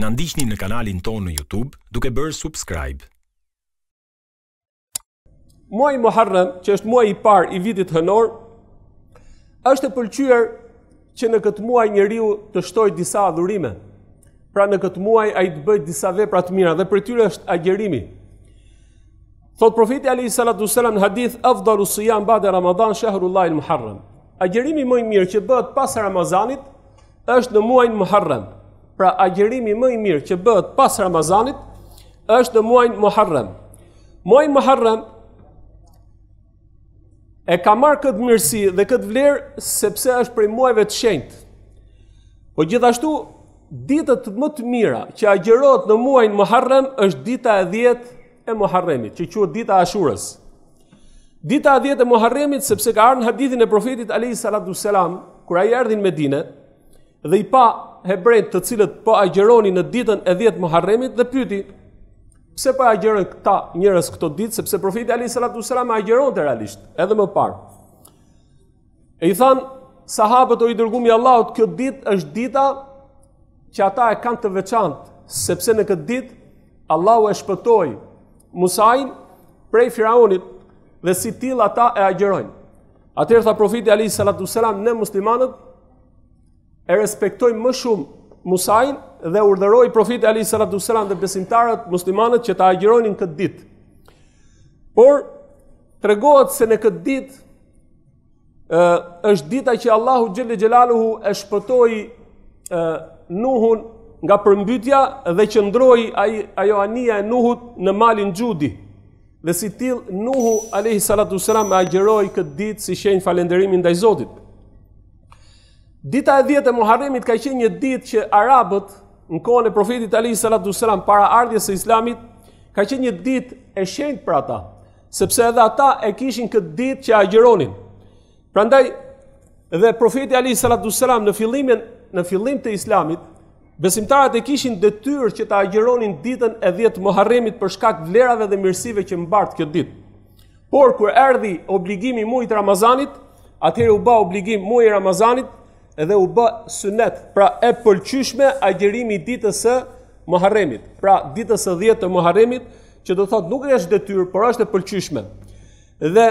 Na ndiqni në kanalin tonë në YouTube duke bërë subscribe. Muaji Muharrem, që është muaj i parë i vitit hënor, është e pëlqyer që në këtë muaj njeriu të shtojë disa adhurime. Pra në këtë muaj ai të bëjë disa vepra të mira dhe prej tyre është agjerimi. Thotë profeti alejhi salatu ue selam në hadith afdalu siyam ba'da ramadan shahrullah al-muharram. Agjerimi më i mirë që bëhet pas Ramazanit është në muajin Muharrem. Pra agjerimi më i mirë që bëhet pas Ramazanit është në muajin Muharrem. Muaji Muharrem e ka marrë këtë mirësi dhe këtë vlerë sepse është prej muajve të shenjtë. Po gjithashtu ditët më të mira që agjerohet në muajin Muharrem është dita e 10 e Muharremit, që quhet dita e Ashurës. Dita e 10 e Muharremit sepse ka ardhur në hadithin e profetit alejhi salatu ue selam, kur ai erdhi në Medinë dhe i pa hebrenjtë të cilët po agjeronin në ditën e 10 Muharremit dhe pyeti pse po agjerojnë këta njerëz këto ditë sepse profeti alejhi salatu ue selam agjeronte realisht edhe më parë. E i thanë, sahabët o i dërgumi Allahut, kjo ditë është dita që ata e kanë të veçantë, sepse në këtë ditë, Allahu e shpëtoi Musain prej Firaunit dhe si i tillë ata e agjerojnë. Atëherë tha profeti alejhi salatu ue selam ne muslimanët e respektojmë më shumë Musain dhe urdhëroi profeti alejhi salatu ue selam dhe besimtarët muslimanët që ta agjeronin këtë ditë. Por tregohet se në këtë ditë ë është dita që Allahu xhelle xhelaluhu e shpëtoi ë Nuhun nga përmbytja dhe qëndroi ai ajo anija e Nuhut në malin Xhudi. Dhe si i tillë Nuhu alejhi salatu selam e agjeroi këtë ditë si shenjë falënderimi ndaj Zotit. Dita e 10 e Muharremit ka qenë një ditë që arabët në kohën e profetit alejhi salatu selam para ardhjes së Islamit ka qenë një ditë e shenjtë për ata. Sepse edhe ata e kishin këtë ditë që e agjeronin. Prandaj dhe profeti alejhi salatu ue selam në fillimin në fillim të Islamit, besimtarët e kishin detyrë që ta agjeronin ditën e 10 Muharremit për shkak të vlerave dhe mirësive që mbart kjo ditë. Por kur erdhi obligimi i muajit Ramazanit, atëherë u ba obligim muaji i Ramazanit Edhe u bë sunet, pra e pëlqyeshme agjerimi i ditës së Muharremit, pra ditës së 10 të Muharremit, që do thotë nuk është detyrë, por është e pëlqyeshme. Dhe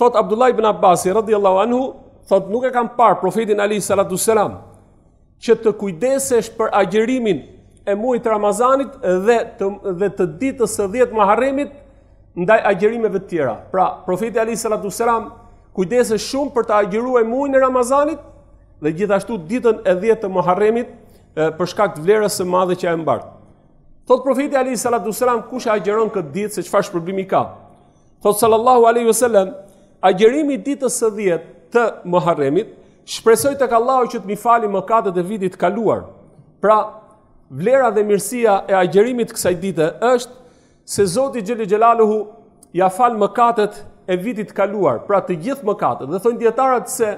thotë Abdullah ibn Abbas radhiyallahu anhu, thotë nuk e kam parë profetin alejhi salatu ue selam që të kujdesesh për agjerimin e muajit Ramazanit dhe të dhe të ditës së 10 Muharremit ndaj agjerimeve të tjera. Pra, profeti alejhi salatu ue selam Kujdesej shumë për ta agjëruar muajin e Ramazanit dhe gjithashtu ditën e 10 të Muharremit për shkak të vlerës së madhe që e mbart. Thotë profeti alejhi salatu ve selam kush e agjëron këtë ditë se çfarë shpërblimi ka. Thotë salallahu alejhi ve selem agjërimi i ditës së 10 të Muharremit shpresoj tek Allahu që të m'i fali mëkatet e vitit të kaluar. Pra, vlera dhe mirësia e agjërimit të kësaj dite është Se Zoti xhele xhelaluhu ia fal mëkatet e vitit të kaluar, pra të gjithë mëkatet. Dhe thonë dijetarët se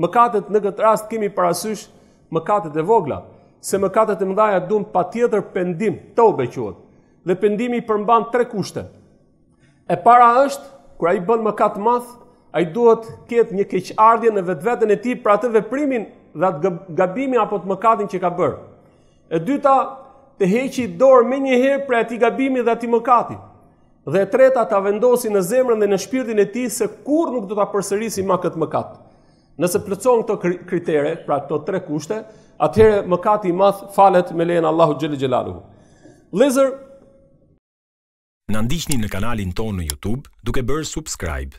mëkatet në këtë rast kemi parasysh mëkatet e vogla, se mëkatet e mëdhaja dun patjetër pendim, teube quhet. Dhe pendimi i përmban tre kushte. E para është, kur ai bën mëkat të madh, ai duhet të ketë një keqardhje në vetveten e tij për atë veprimin dhe atë gabimin apo atë mëkatin që ka bërë. E dyta, të heqi dorë menjëherë prej atij gabimi dhe atij mëkati. Dhe e treta, ta vendosi në zemrën dhe në shpirtin e tij se kurrë nuk do ta përsërisi ma këtë mëkat. Nëse plotëson këto kritere, pra këto tre kushte, atëherë mëkati i madh falet me lejen e Allahut xhele xhelaluhu. Lezër, Na ndiqni në kanalin tonë në YouTube duke bërë subscribe.